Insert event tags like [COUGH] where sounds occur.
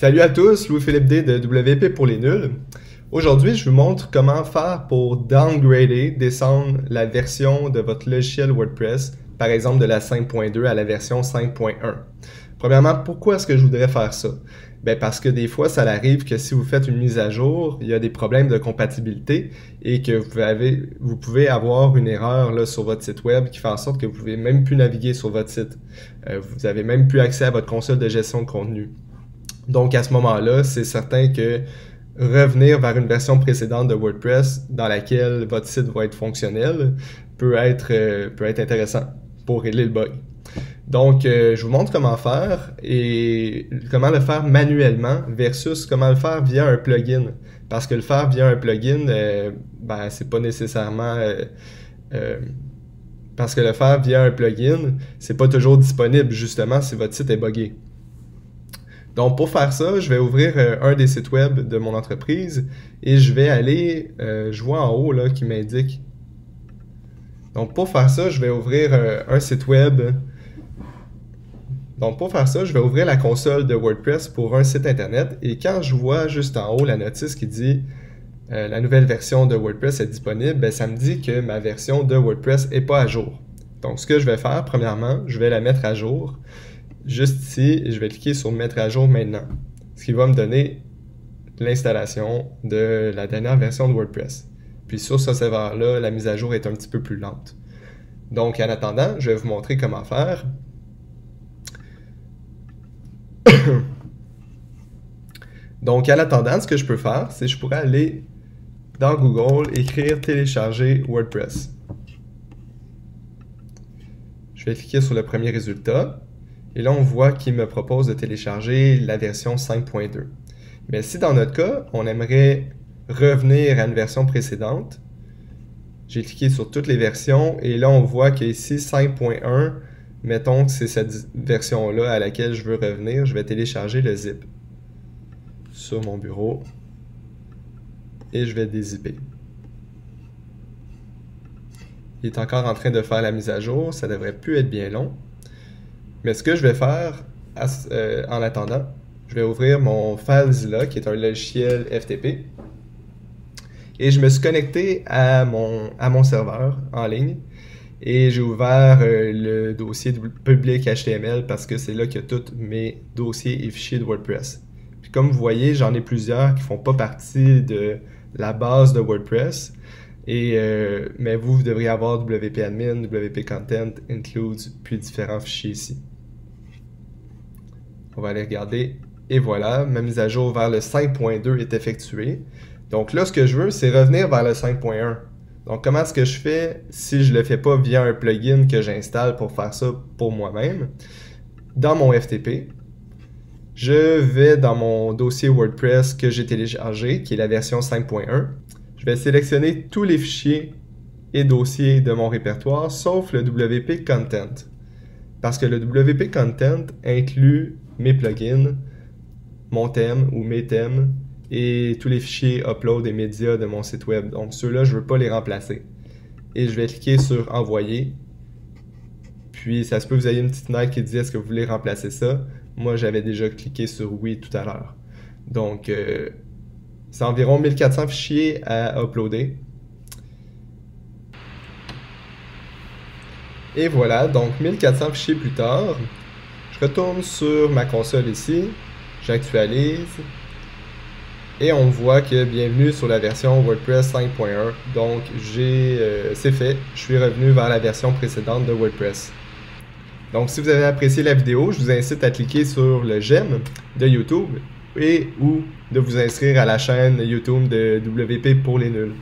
Salut à tous, Louis-Philippe D de WP pour les nuls. Aujourd'hui, je vous montre comment faire pour downgrader, descendre la version de votre logiciel WordPress, par exemple de la 5.2 à la version 5.1. Premièrement, pourquoi est-ce que je voudrais faire ça? Ben parce que des fois, ça arrive que si vous faites une mise à jour, il y a des problèmes de compatibilité et que vous, pouvez avoir une erreur sur votre site web qui fait en sorte que vous ne pouvez même plus naviguer sur votre site. Euh, vous n'avez même plus accès à votre console de gestion de contenu. Donc à ce moment-là, c'est certain que revenir vers une version précédente de WordPress dans laquelle votre site va être fonctionnel peut être, euh, peut être intéressant pour régler le bug. Donc, euh, je vous montre comment faire et comment le faire manuellement versus comment le faire via un plugin. Parce que le faire via un plugin, euh, ben, c'est pas nécessairement... parce que le faire via un plugin, c'est pas toujours disponible justement si votre site est buggé. Donc pour faire ça, je vais ouvrir euh, un des sites web de mon entreprise et je vais aller, euh, je vois en haut là qui m'indique. Donc pour faire ça, je vais ouvrir euh, un site web. Donc pour faire ça, je vais ouvrir la console de WordPress pour un site internet et quand je vois juste en haut la notice qui dit la nouvelle version de WordPress est disponible, ben, ça me dit que ma version de WordPress n'est pas à jour. Donc ce que je vais faire, premièrement, je vais la mettre à jour juste ici, je vais cliquer sur mettre à jour maintenant, ce qui va me donner l'installation de la dernière version de WordPress. Puis sur ce serveur-là, la mise à jour est un petit peu plus lente. Donc en attendant, je vais vous montrer comment faire. [COUGHS] Donc en attendant, ce que je peux faire, c'est que je pourrais aller dans Google, écrire télécharger WordPress. Je vais cliquer sur le premier résultat. Et là, on voit qu'il me propose de télécharger la version 5.2. Mais si dans notre cas, on aimerait revenir à une version précédente, j'ai cliqué sur toutes les versions et là, on voit qu'ici, 5.1, mettons que c'est cette version-là à laquelle je veux revenir, je vais télécharger le zip sur mon bureau et je vais dézipper. Il est encore en train de faire la mise à jour, ça devrait plus être bien long. Mais ce que je vais faire euh, en attendant, je vais ouvrir mon FileZilla, qui est un logiciel FTP. Et je me suis connecté à mon, à mon serveur en ligne. Et j'ai ouvert euh, le dossier public HTML parce que c'est là qu'il y a tous mes dossiers et fichiers de WordPress. Comme vous voyez, j'en ai plusieurs qui font pas partie de la base de WordPress. Et, euh, mais vous, vous devriez avoir WP Admin, WP Content, Includes, puis différents fichiers ici. On va aller regarder. Et voilà, ma mise à jour vers le 5.2 est effectuée. Donc là, ce que je veux, c'est revenir vers le 5.1. Donc comment est-ce que je fais si je ne le fais pas via un plugin que j'installe pour faire ça pour moi-même? Dans mon FTP, je vais dans mon dossier WordPress que j'ai téléchargé, qui est la version 5.1. Je vais sélectionner tous les fichiers et dossiers de mon répertoire, sauf le WP Content. Parce que le WP Content inclut mes plugins, mon thème ou mes thèmes et tous les fichiers upload et médias de mon site web. Donc ceux-là, je ne veux pas les remplacer. Et je vais cliquer sur envoyer. Puis ça se peut que vous ayez une petite note qui dit est-ce que vous voulez remplacer ça? Moi, j'avais déjà cliqué sur oui tout à l'heure. Donc, euh, c'est environ 1400 fichiers à uploader. Et voilà, donc 1400 fichiers plus tard, je retourne sur ma console ici, j'actualise, et on voit que bienvenue sur la version WordPress 5.1. Donc j'ai euh, c'est fait, je suis revenu vers la version précédente de WordPress. Donc si vous avez apprécié la vidéo, je vous incite à cliquer sur le j'aime de YouTube et ou de vous inscrire à la chaîne YouTube de WP pour les nuls.